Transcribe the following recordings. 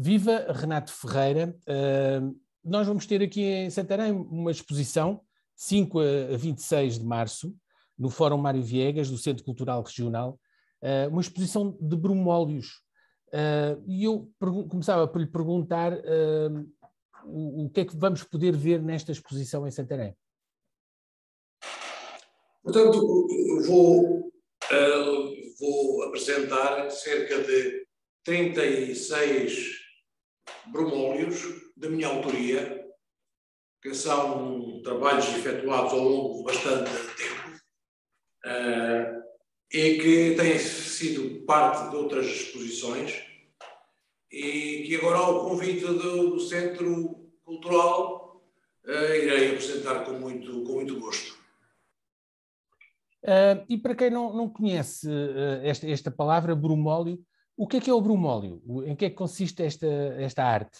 Viva Renato Ferreira. Uh, nós vamos ter aqui em Santarém uma exposição, 5 a 26 de março, no Fórum Mário Viegas, do Centro Cultural Regional, uh, uma exposição de brumólios. Uh, e eu começava por lhe perguntar o, o que é que vamos poder ver nesta exposição em Santarém. Portanto, vou, vou apresentar cerca de 36 bromólios da minha autoria, que são trabalhos efetuados ao longo de bastante tempo uh, e que têm sido parte de outras exposições e que agora, ao convite do, do Centro Cultural, uh, irei apresentar com muito, com muito gosto. Uh, e para quem não, não conhece esta, esta palavra, brumólio, o que é que é o brumólio? Em que é que consiste esta, esta arte?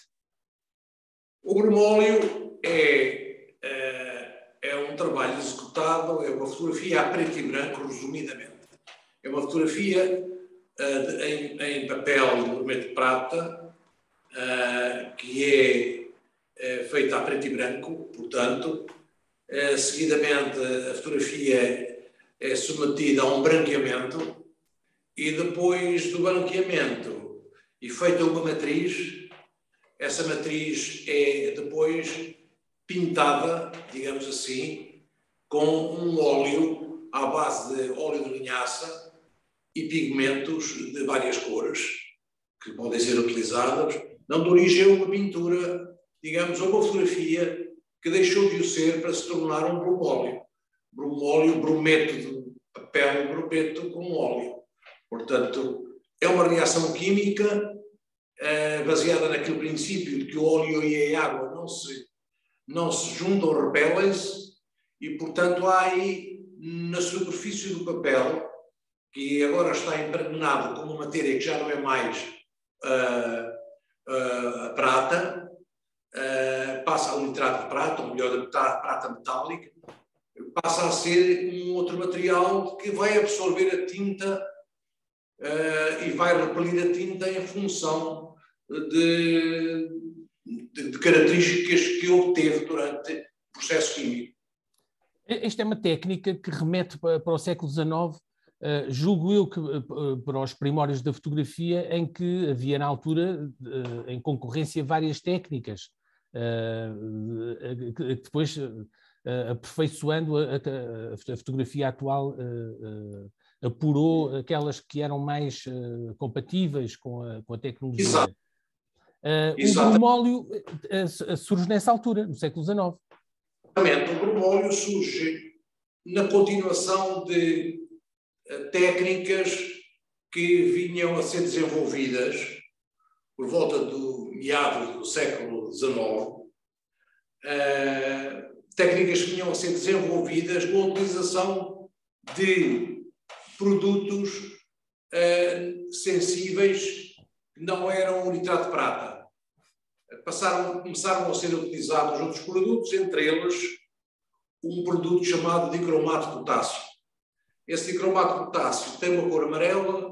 O brumólio é, é, é um trabalho executado, é uma fotografia a preto e branco, resumidamente. É uma fotografia uh, em, em, papel de de prata, uh, que é uh, feita a preto e branco, portanto, seguidamente a fotografia é submetida a um branqueamento e depois do branqueamento e feita uma matriz, essa matriz é depois pintada, digamos assim, com um óleo à base de óleo de linhaça e pigmentos de várias cores que podem ser utilizados, dando origem a uma pintura, digamos, a uma fotografia que deixou de o ser para se tornar um brumóleo. Brumóleo, brumeto de papel, brumeto com óleo. Portanto, é uma reação química eh, baseada naquele princípio de que o óleo e a água não se, não se juntam, repelem-se, e, portanto, há aí na superfície do papel, que agora está impregnado com uma matéria que já não é mais uh, uh, prata, uh, passa a nitrato de prata, ou melhor, de prata metálica, passa a ser um outro material que vai absorver a tinta uh, e vai repelir a tinta em função de, de, de características que obteve durante o processo químico. Esta é uma técnica que remete para, o século XIX, uh, julgo eu que uh, para os primórdios da fotografia, em que havia na altura, uh, em concorrência, várias técnicas, depois, aperfeiçoando a, a, a, fotografia atual, apurou aquelas que eram mais uh, compatíveis com a, com a tecnologia. Exato. Uh, o bromólio uh, surge nessa altura, no século XIX. Exatamente, o bromólio surge na continuação de técnicas que vinham a ser desenvolvidas por volta do meados do século XIX, técnicas que vinham a ser desenvolvidas com a utilização de produtos uh, sensíveis que não eram o nitrato de prata. Passaram, começaram a ser utilizados outros produtos, entre eles um produto chamado dicromato de potássio. Esse dicromato de potássio tem uma cor amarela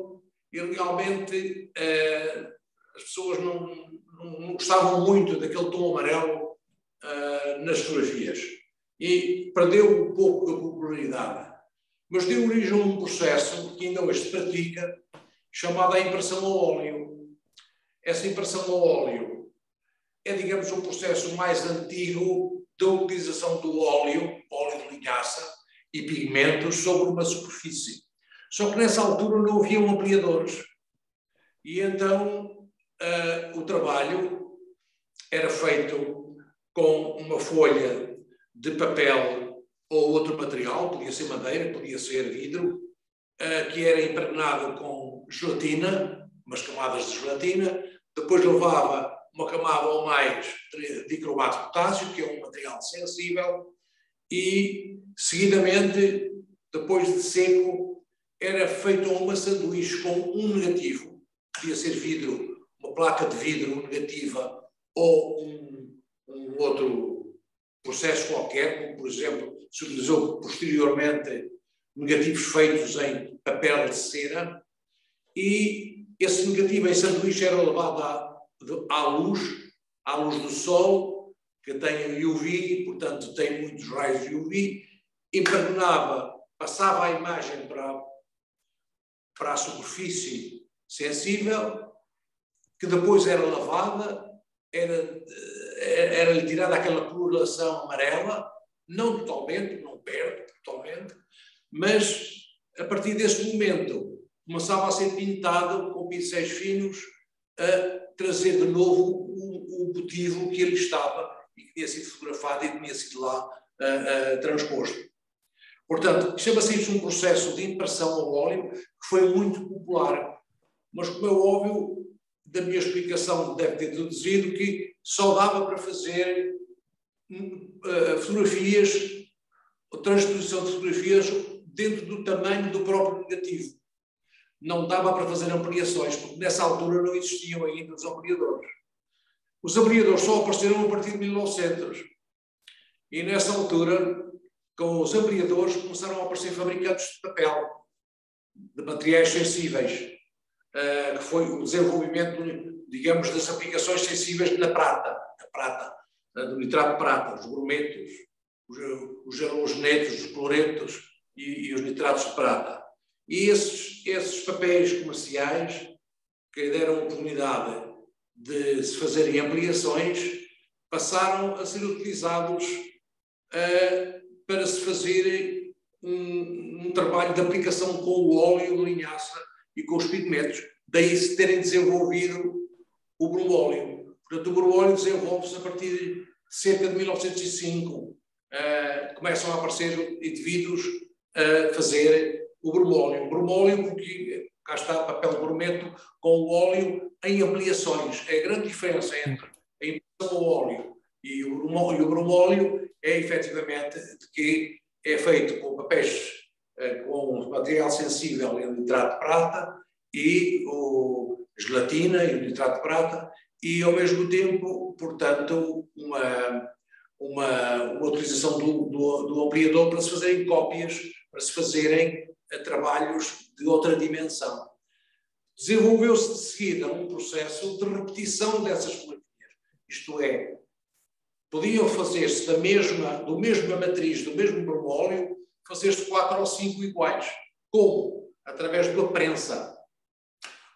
e realmente uh, as pessoas não, não, não, gostavam muito daquele tom amarelo uh, nas fotografias e perdeu um pouco a popularidade mas deu origem a um processo que ainda hoje se pratica, chamado a impressão a óleo. Essa impressão a óleo é, digamos, o um processo mais antigo da utilização do óleo, óleo de linhaça e pigmentos sobre uma superfície. Só que nessa altura não haviam ampliadores. E então uh, o trabalho era feito com uma folha de papel ou outro material, podia ser madeira, podia ser vidro, uh, que era impregnado com gelatina, umas camadas de gelatina, depois levava uma camada ou mais de dicromato de potássio, que é um material sensível, e seguidamente, depois de seco, era feito uma sanduíche com um negativo, podia ser vidro, uma placa de vidro negativa ou um, um outro processo qualquer, como por exemplo se utilizou posteriormente negativos feitos em papel de cera e esse negativo em sanduíche era levado à, à luz, à luz do sol, que tem UV, portanto tem muitos raios UV, impregnava, passava a imagem para, para a superfície sensível, que depois era lavada, era, era tirada aquela coloração amarela, não totalmente, não perde totalmente, mas a partir desse momento começava a ser pintado com pincéis finos a trazer de novo o, o motivo que ele estava e que tinha sido fotografado e que tinha sido lá transposto. Portanto, chama-se isso um processo de impressão ao óleo que foi muito popular, mas como é óbvio, da minha explicação deve ter deduzido que só dava para fazer uh, fotografias, transposição de fotografias dentro do tamanho do próprio negativo não dava para fazer ampliações, porque nessa altura não existiam ainda os ampliadores. Os ampliadores só apareceram a partir de 1900. E nessa altura, com os ampliadores, começaram a aparecer fabricantes de papel, de materiais sensíveis, uh, que foi o desenvolvimento, digamos, das aplicações sensíveis na prata, a prata, do nitrato de prata, os brometos, os, os halogenetos, os cloretos e, e os nitratos de prata. E esses, esses papéis comerciais que deram a oportunidade de se fazerem ampliações passaram a ser utilizados uh, para se fazer um, um, trabalho de aplicação com o óleo de linhaça e com os pigmentos. Daí se terem desenvolvido o bromóleo. Portanto, o bromóleo desenvolve-se a partir de cerca de 1905. Uh, eh, começam a aparecer indivíduos a fazer o bromólio. O bromólio, porque cá está papel de brometo com o óleo em ampliações. É a grande diferença entre a impressão ao óleo e o bromólio. O bromólio é efetivamente de que é feito com papéis eh, com material sensível e o nitrato de prata e o gelatina e o nitrato de prata e ao mesmo tempo, portanto, uma, uma, uma utilização do, do, do ampliador para se fazerem cópias, para se fazerem a trabalhos de outra dimensão. Desenvolveu-se de seguida um processo de repetição dessas fotografias. Isto é, podiam fazer-se da mesma, do mesma matriz, do mesmo bromólio, fazer-se quatro ou cinco iguais. Como? Através de uma prensa.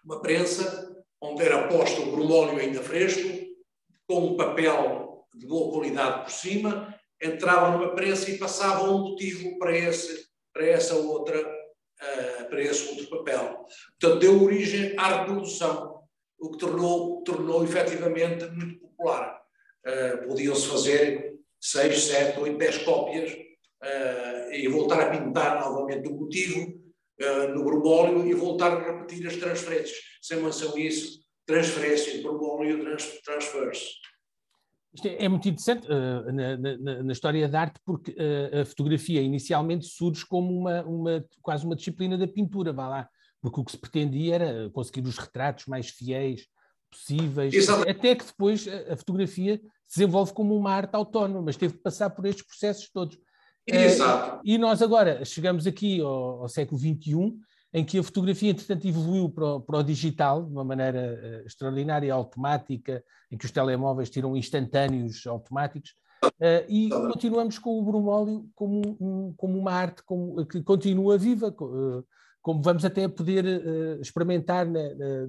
Uma prensa onde era posto o bromólio ainda fresco, com um papel de boa qualidade por cima, entrava numa prensa e passava um motivo para, esse, para essa outra uh, para esse outro papel. Portanto, deu origem à reprodução, o que tornou, tornou efetivamente muito popular. Uh, Podiam-se fazer 6, 7, 8, 10 cópias uh, e voltar a pintar novamente o motivo no bromólio e voltar a repetir as transferências. Sem menção isso, transferência de bromólio trans, transverse. Isto é, é muito interessante uh, na, na, na, história da arte, porque uh, a fotografia inicialmente surge como uma, uma, quase uma disciplina da pintura, vá lá, porque o que se pretendia era conseguir os retratos mais fiéis possíveis, Exato. até que depois a, a, fotografia se desenvolve como uma arte autónoma, mas teve de passar por estes processos todos. Exato. Uh, e nós agora chegamos aqui ao, ao século XXI em que a fotografia, entretanto, evoluiu para o, para o digital de uma maneira uh, extraordinária, automática, em que os telemóveis tiram instantâneos automáticos, uh, e continuamos com o bromólio como, um, como uma arte como, que continua viva, uh, como vamos até poder experimentar na, na,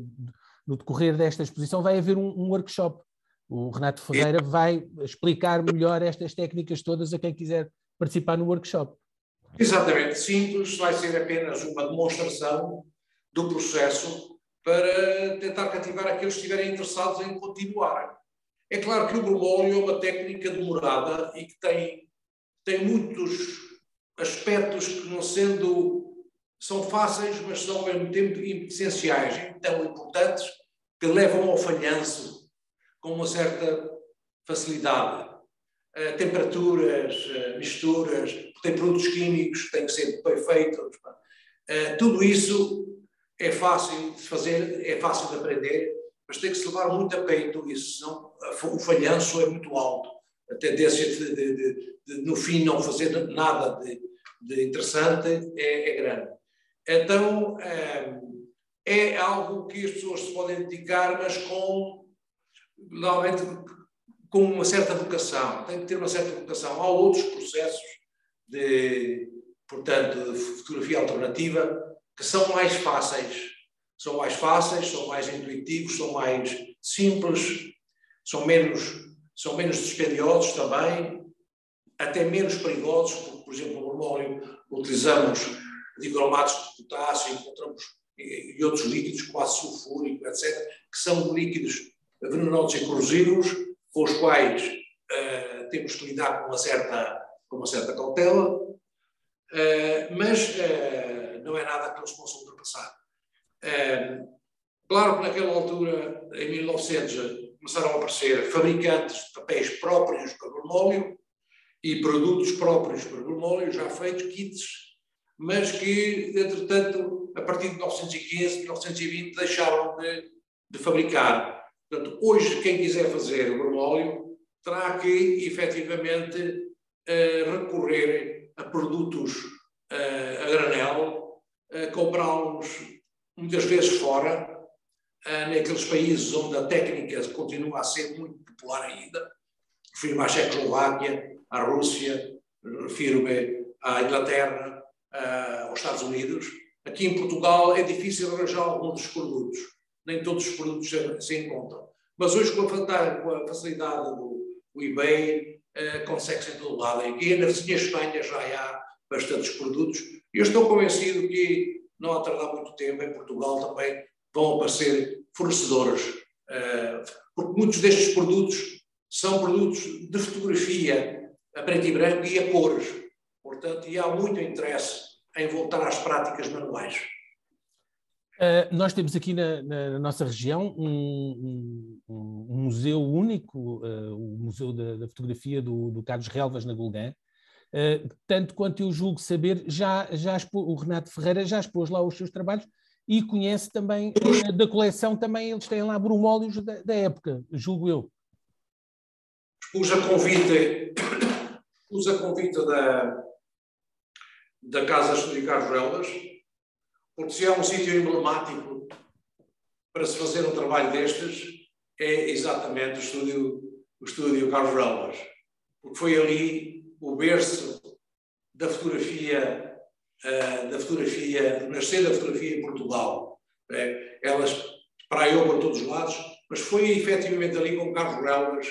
no decorrer desta exposição. Vai haver um, um workshop. O Renato Ferreira vai explicar melhor estas técnicas todas a quem quiser participar no workshop. Exatamente, simples, vai ser apenas uma demonstração do processo para tentar cativar aqueles que estiverem interessados em continuar. É claro que o bromólio é uma técnica demorada e que tem, tem muitos aspectos que, não sendo, são fáceis, mas são ao mesmo tempo essenciais, então importantes, que levam ao falhanço com uma certa facilidade. Uh, temperaturas, uh, misturas, tem produtos químicos que têm que ser bem feitos. Uh, tudo isso é fácil de fazer, é fácil de aprender, mas tem que se levar muito a peito isso, senão o falhanço é muito alto. A tendência de, de, de, de no fim, não fazer nada de, interessante é, é, grande. Então, é algo que as pessoas se podem dedicar, mas com normalmente com uma certa vocação, tem que ter uma certa vocação. Há outros processos de, portanto, de fotografia alternativa que são mais fáceis. São mais fáceis, são mais intuitivos, são mais simples, são menos, são menos dispendiosos também, até menos perigosos, porque, por exemplo, no hormônio utilizamos dicromatos de potássio, encontramos e outros líquidos, ácido sulfúrico, etc., que são líquidos venenosos e corrosivos, com os quais uh, temos que lidar com uma certa, com uma certa cautela, uh, mas uh, não é nada que não se possa ultrapassar. claro que naquela altura, em 1900, começaram a aparecer fabricantes de papéis próprios para vermólio e produtos próprios para vermólio, já feitos, kits mas que, entretanto, a partir de 1915, 1920, deixaram de, de fabricar. Portanto, hoje, quem quiser fazer o vermólio terá que, efetivamente, uh, recorrer a produtos uh, a granel, uh, comprá-los muitas vezes fora, naqueles países onde a técnica continua a ser muito popular ainda. Refiro-me à Checoslováquia, à Rússia, refiro-me à Inglaterra, aos Estados Unidos. Aqui em Portugal é difícil arranjar alguns dos produtos, nem todos os produtos se, encontram. Mas hoje, com a, a facilidade do, do eBay, uh, consegue-se em todo lado. Aqui na vizinha Espanha já há bastantes produtos. E eu estou convencido que não há tardar muito tempo, em Portugal também vão aparecer fornecedores, uh, porque muitos destes produtos são produtos de fotografia a preto e branco e a cores. Portanto, e há muito interesse em voltar às práticas manuais. Uh, nós temos aqui na, na, nossa região um, um, um museu único, uh, o Museu da, da Fotografia do, do, Carlos Relvas, na Gulgã. Uh, tanto quanto eu julgo saber, já, já expô, o Renato Ferreira já expôs lá os seus trabalhos e conhece também da coleção, também eles têm lá brumólios da, da época, julgo eu. Expus a convite, expus a convite da, da Casa Estúdio Carlos Relvas, porque se é um sítio emblemático para se fazer um trabalho destes, é exatamente o estúdio, o estúdio Carlos Relvas, porque foi ali o berço da fotografia, uh, da fotografia, nascer da fotografia em Portugal. É, elas praiou para todos os lados, mas foi efetivamente ali com Carlos Relvas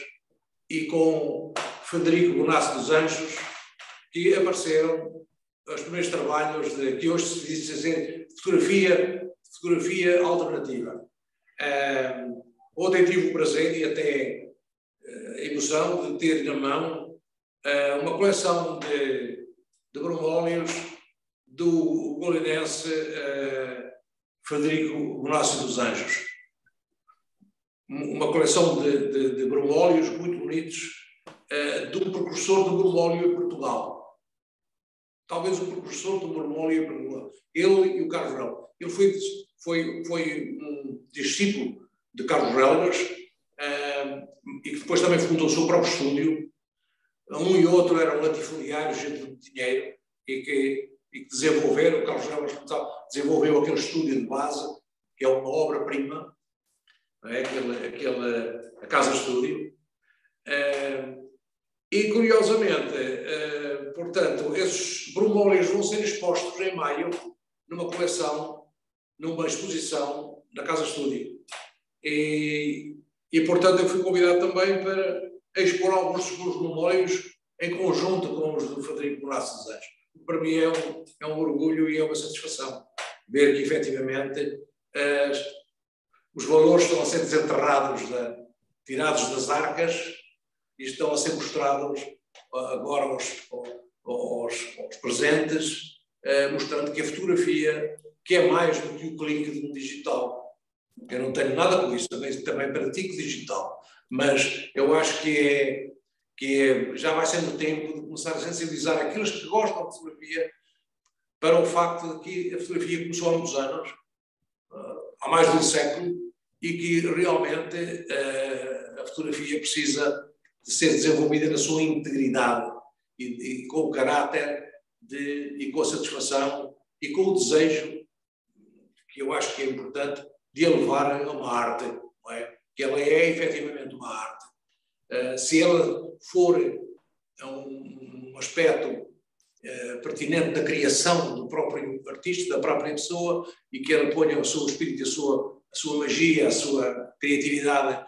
e com Federico Bonassi dos Anjos que apareceram os primeiros trabalhos de, que hoje se diz dizer fotografia, fotografia alternativa. Um, ontem tive o prazer e até uh, a emoção de ter na mão uh, uma coleção de, de bromólios do golinense uh, Frederico Bonacci dos Anjos. Uma coleção de, de, de bromólios muito bonitos uh, do precursor do bromólio em Portugal talvez o professor do Mormónio Pergola, ele e o Carlos Relvas. Ele foi, foi, foi um discípulo de Carlos Relvas uh, e que depois também fundou o seu próprio estúdio. Um e outro eram latifundiários, gente de dinheiro, e que, e que desenvolveram, o Carlos Relvas desenvolveu aquele estúdio de base, que é uma obra-prima, é? aquele, aquele, a Casa Estúdio. Uh, e, curiosamente, uh, portanto, esses brumólios vão ser expostos em maio numa coleção, numa exposição na Casa Estúdio. E, e, portanto, eu fui convidado também para expor alguns dos meus brumólios em conjunto com os do Frederico Moraes dos Anjos. Para mim é um, é um orgulho e é uma satisfação ver que, efetivamente, uh, os valores estão a ser desenterrados, da, tirados das arcas e estão a ser mostrados agora aos, aos, aos presentes, eh, mostrando que a fotografia, que é mais do que o clique de um digital. Eu não tenho nada com isso, também, também pratico digital, mas eu acho que, é, que é, já vai sendo tempo de começar a sensibilizar aqueles que gostam de fotografia para o facto de que a fotografia começou há muitos anos, eh, há mais de um século, e que realmente eh, a fotografia precisa de ser desenvolvida na sua integridade e, e com o caráter de, e com a satisfação e com o desejo, que eu acho que é importante, de elevar a uma arte, é? que ela é efetivamente uma arte. Uh, se ela for um, um aspecto uh, pertinente da criação do próprio artista, da própria pessoa, e que ela ponha o seu espírito, a sua, a sua magia, a sua criatividade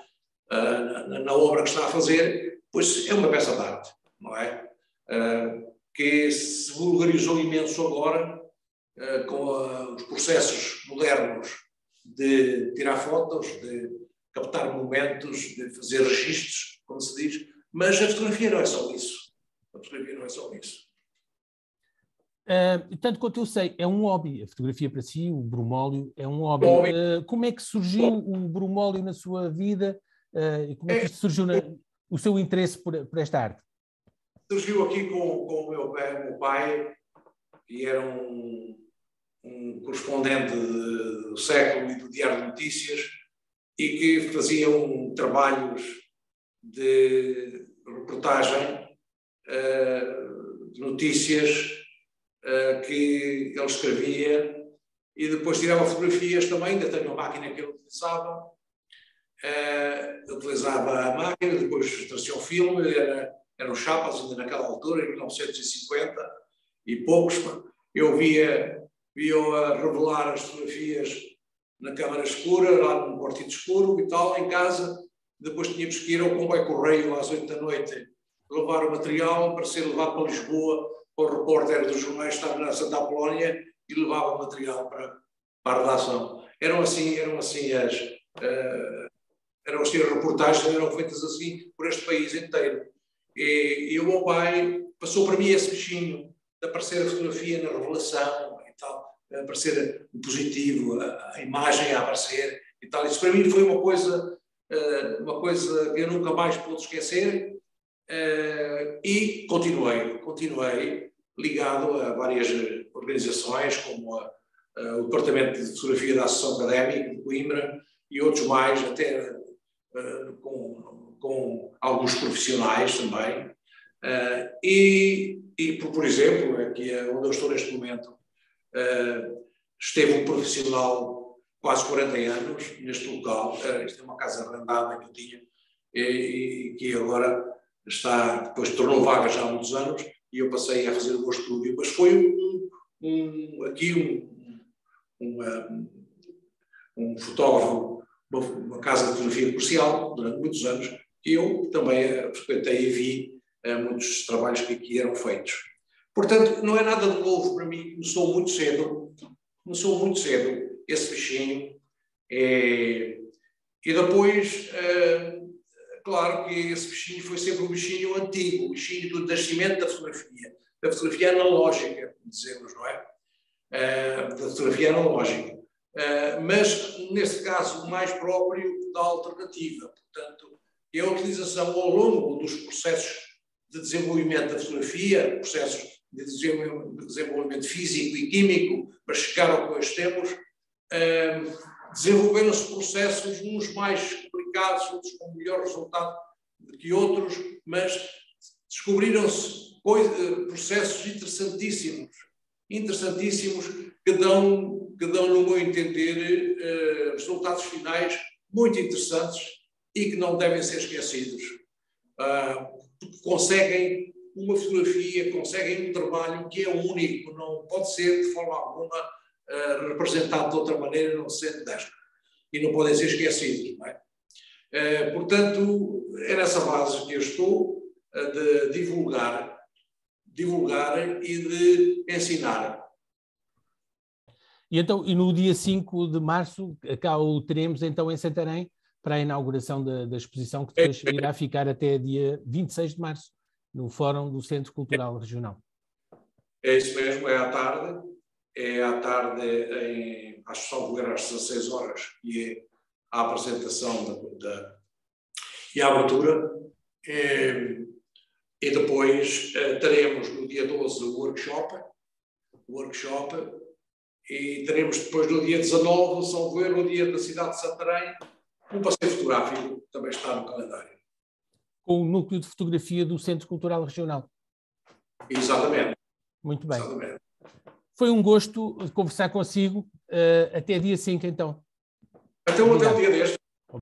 uh, na, na, obra que está a fazer, pois é uma peça de arte, não é? Que se vulgarizou imenso agora com a, os processos modernos de tirar fotos, de captar momentos, de fazer registros, como se diz, mas a fotografia não é só isso. A fotografia não é só isso. Uh, tanto quanto eu sei, é um hobby. A fotografia para si, o brumólio, é um hobby. Uh, como é que surgiu o brumólio na sua vida? Uh, e como é que surgiu na, o seu interesse por, por, esta arte? Surgiu aqui com, com o meu pai, meu pai que era um, um correspondente do século e do Diário de Notícias, e que faziam trabalhos de reportagem, uh, de notícias uh, que ele escrevia e depois tirava fotografias também, ainda tenho uma máquina que ele utilizava. Uh, utilizava a máquina, depois trazia o filme, era, eram chapas ainda naquela altura, em 1950 e poucos. Eu via, via a revelar as fotografias na câmara escura, lá num quartinho escuro e tal, em casa. Depois tínhamos que ir ao comboio correio às oito da noite, levar o material para ser levado para Lisboa, para o repórter dos jornais estava na Santa Apolónia e levava o material para, para a redação. Eram assim, eram assim as, uh, eram assim as reportagens, eram feitas assim por este país inteiro. E, e o meu pai passou para mim esse bichinho de aparecer a fotografia na revelação e tal aparecer o positivo, a, a, imagem a aparecer e tal. Isso para mim foi uma coisa, uh, uma coisa que eu nunca mais pude esquecer uh, e continuei, continuei ligado a várias organizações, como a, a, o Departamento de Fotografia da Associação Académica de Coimbra e outros mais, até com, com alguns profissionais também. e, e por, por exemplo, aqui é onde eu estou neste momento, Uh, esteve um profissional quase 40 anos neste local. Uh, isto é uma casa arrendada que eu tinha e, e, que agora está, depois tornou vaga já há muitos anos e eu passei a fazer o estúdio. Mas foi um, um aqui um, um, fotógrafo, uma, uma, casa de fotografia comercial durante muitos anos, eu também frequentei e vi uh, muitos trabalhos que aqui eram feitos. Portanto, não é nada de novo para mim, começou muito cedo, começou muito cedo esse bichinho. É, e depois, é, claro que esse bichinho foi sempre um bichinho antigo, o bichinho do nascimento da fotografia, da fotografia analógica, dizemos, não é? é da fotografia analógica. Mas, nesse caso, mais próprio da alternativa. Portanto, é a utilização ao longo dos processos de desenvolvimento da fotografia, processos de desenvolvimento físico e químico para chegar ao que hoje temos, desenvolveram-se processos, uns mais complicados, outros com melhor resultado do que outros, mas descobriram-se processos interessantíssimos, interessantíssimos, que dão, que dão no meu entender, eh, resultados finais muito interessantes e que não devem ser esquecidos. Ah, porque conseguem uma fotografia, conseguem um trabalho que é único, não pode ser de forma alguma uh, representado de outra maneira, não sendo desta. E não podem ser esquecidos. É? Uh, portanto, é nessa base que eu estou de divulgar, divulgar e de ensinar. E, então, e no dia 5 de março, cá o teremos então em Santarém para a inauguração da, da exposição, que depois irá ficar até dia 26 de março no Fórum do Centro Cultural Regional. É isso mesmo, é à tarde. É à tarde, em, acho que só às 16 horas, e é a apresentação da, da, e a abertura. É, e depois é, teremos no dia 12 o workshop, workshop e teremos depois no dia 19, salvo ver, no dia da cidade de Santarém, um passeio fotográfico, também está no calendário com o núcleo de fotografia do Centro Cultural Regional. Exatamente. Muito bem. Exatamente. Foi um gosto conversar consigo. Uh, até dia 5, então. Até, até o dia deste.